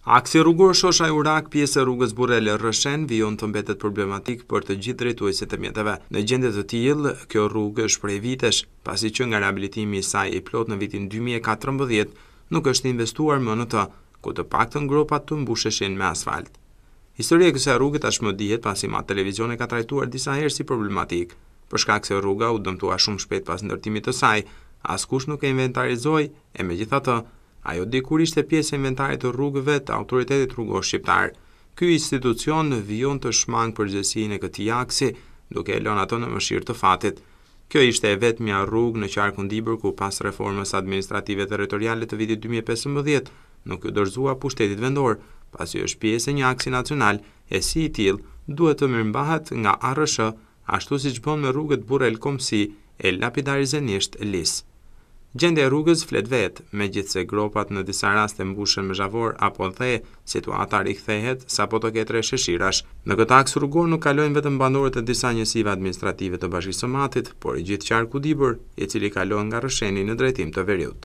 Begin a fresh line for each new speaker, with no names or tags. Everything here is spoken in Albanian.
Aksi rrugor Shoshaj Urak, pjesë e rrugës Burrel Rrëshen, vijon të mbetet problematik për të gjithë drejtuesit e mjeteve. Në gjendje të tillë, kjo rrugë është prej vitesh, pasi që nga rehabilitimi i saj i plotë në vitin dy mijë e katërmbëdhjetë, nuk është investuar më në të, ku të paktën gropat të mbusheshin me asfalt. Historia e kësaj rruge tashmë dihet pasi Mat Televizion e ka trajtuar disa herë si problematik. Për shkak se rruga u dëmtua shumë shpejt pas ndërtimit të saj, askush nuk e inventarizoi, E megjithatë, ajo dikur ishte pjesë e inventarit të rrugëve të Autoritetit Rrugor Shqiptar. Ky institucion vijon të shmangë përgjegjësinë e këtij aksi, duke e lënë atë në mëshirë të fatit. Kjo ishte e vetmja rrugë në qarkun Dibër ku pas reformës administrative territoriale të vitit dy mijë e pesëmbëdhjetë nuk iu dorëzua pushtetit vendor, pasi është pjesë e një aksi nacional e si i tillë duhet të mirëmbahet nga ARSH, ashtu siç bën me rrugët Burrel-Komsi e Lapidari-Zenisht-Lis. Gjendja e rrugës flet vetë, megjithëse gropat në disa raste mbushen me zhavorr apo dhe, situata rikthehet sapo të ketë reshje shirash. Në këtë aks rrugor nuk kalojnë vetëm banorët e disa njësive administrative të Bashkisë së Matit, por i gjithë qarku Dibër, i cili kalon nga Rrësheni në drejtim të veriut.